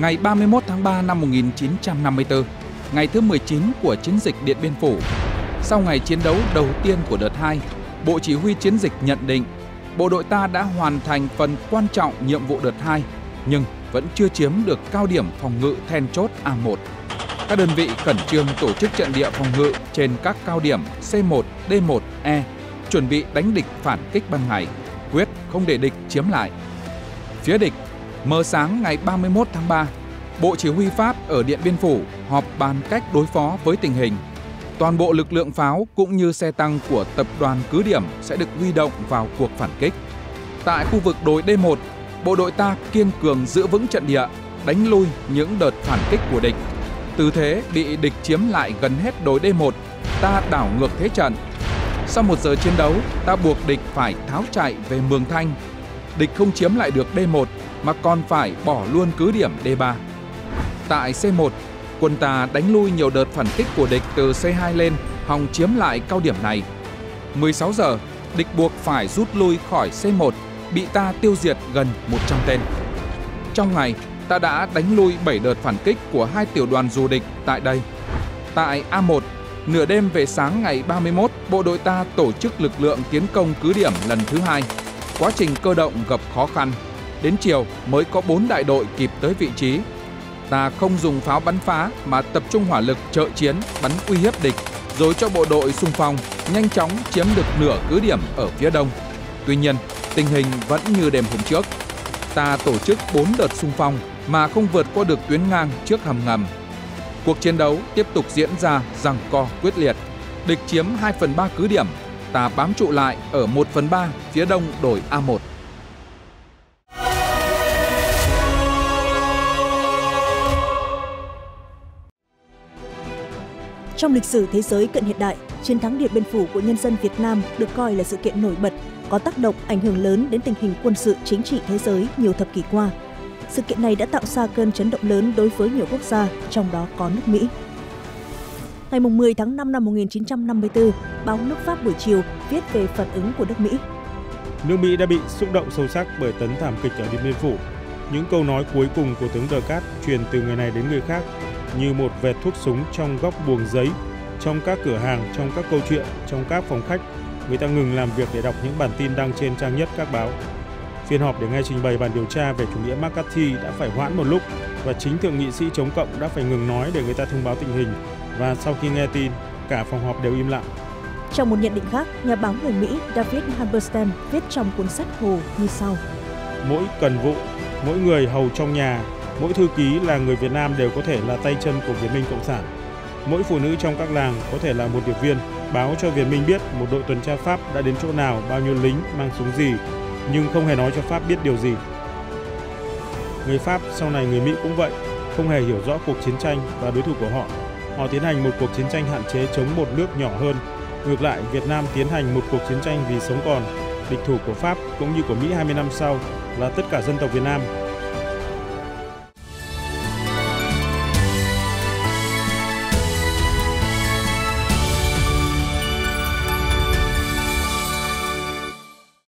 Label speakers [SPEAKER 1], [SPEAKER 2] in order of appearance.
[SPEAKER 1] ngày 31 tháng 3 năm 1954, ngày thứ 19 của chiến dịch Điện Biên Phủ. Sau ngày chiến đấu đầu tiên của đợt 2, Bộ Chỉ huy Chiến dịch nhận định bộ đội ta đã hoàn thành phần quan trọng nhiệm vụ đợt 2, nhưng vẫn chưa chiếm được cao điểm phòng ngự then chốt A1. Các đơn vị khẩn trương tổ chức trận địa phòng ngự trên các cao điểm C1, D1, E, chuẩn bị đánh địch phản kích ban ngày, quyết không để địch chiếm lại. Phía địch, mờ sáng ngày 31 tháng 3, Bộ Chỉ huy Pháp ở Điện Biên Phủ họp bàn cách đối phó với tình hình. Toàn bộ lực lượng pháo cũng như xe tăng của tập đoàn cứ điểm sẽ được huy động vào cuộc phản kích. Tại khu vực đồi D1, bộ đội ta kiên cường giữ vững trận địa, đánh lui những đợt phản kích của địch. Từ thế bị địch chiếm lại gần hết đồi D1, ta đảo ngược thế trận. Sau một giờ chiến đấu, ta buộc địch phải tháo chạy về Mường Thanh. Địch không chiếm lại được D1 mà còn phải bỏ luôn cứ điểm D3. Tại C1, quân ta đánh lui nhiều đợt phản kích của địch từ C2 lên, hòng chiếm lại cao điểm này. 16 giờ, địch buộc phải rút lui khỏi C1, bị ta tiêu diệt gần 100 tên. Trong ngày, ta đã đánh lui 7 đợt phản kích của hai tiểu đoàn dù địch tại đây. Tại A1, nửa đêm về sáng ngày 31, bộ đội ta tổ chức lực lượng tiến công cứ điểm lần thứ hai. Quá trình cơ động gặp khó khăn. Đến chiều mới có 4 đại đội kịp tới vị trí. Ta không dùng pháo bắn phá mà tập trung hỏa lực trợ chiến bắn uy hiếp địch rồi cho bộ đội xung phong nhanh chóng chiếm được nửa cứ điểm ở phía đông. Tuy nhiên, tình hình vẫn như đêm hôm trước. Ta tổ chức 4 đợt xung phong mà không vượt qua được tuyến ngang trước hầm ngầm. Cuộc chiến đấu tiếp tục diễn ra rằng co quyết liệt. Địch chiếm 2 phần 3 cứ điểm, ta bám trụ lại ở 1 phần 3 phía đông đồi A1.
[SPEAKER 2] Trong lịch sử thế giới cận hiện đại, chiến thắng Điện Biên Phủ của nhân dân Việt Nam được coi là sự kiện nổi bật, có tác động ảnh hưởng lớn đến tình hình quân sự chính trị thế giới nhiều thập kỷ qua. Sự kiện này đã tạo ra cơn chấn động lớn đối với nhiều quốc gia, trong đó có nước Mỹ. Ngày 10 tháng 5 năm 1954, báo nước Pháp buổi chiều viết về phản ứng của nước Mỹ.
[SPEAKER 3] Nước Mỹ đã bị xúc động sâu sắc bởi tấn thảm kịch ở Điện Biên Phủ. Những câu nói cuối cùng của tướng Đờ Cát truyền từ người này đến người khác như một vệt thuốc súng trong góc buồng giấy, trong các cửa hàng, trong các câu chuyện, trong các phòng khách. Người ta ngừng làm việc để đọc những bản tin đăng trên trang nhất các báo. Phiên họp để nghe trình bày bản điều tra về chủ nghĩa McCarthy đã phải hoãn một lúc và chính thượng nghị sĩ chống cộng đã phải ngừng nói để người ta thông báo tình hình và sau khi nghe tin, cả phòng họp đều im lặng.
[SPEAKER 2] Trong một nhận định khác, nhà báo người Mỹ David Halberstam viết trong cuốn sách Hồ như sau.
[SPEAKER 3] Mỗi cần vụ, mỗi người hầu trong nhà, mỗi thư ký là người Việt Nam đều có thể là tay chân của Việt Minh Cộng sản. Mỗi phụ nữ trong các làng có thể là một điệp viên, báo cho Việt Minh biết một đội tuần tra Pháp đã đến chỗ nào, bao nhiêu lính, mang súng gì, nhưng không hề nói cho Pháp biết điều gì. Người Pháp sau này người Mỹ cũng vậy, không hề hiểu rõ cuộc chiến tranh và đối thủ của họ. Họ tiến hành một cuộc chiến tranh hạn chế chống một nước nhỏ hơn. Ngược lại, Việt Nam tiến hành một cuộc chiến tranh vì sống còn. Địch thủ của Pháp cũng như của Mỹ 20 năm sau là tất cả dân tộc Việt Nam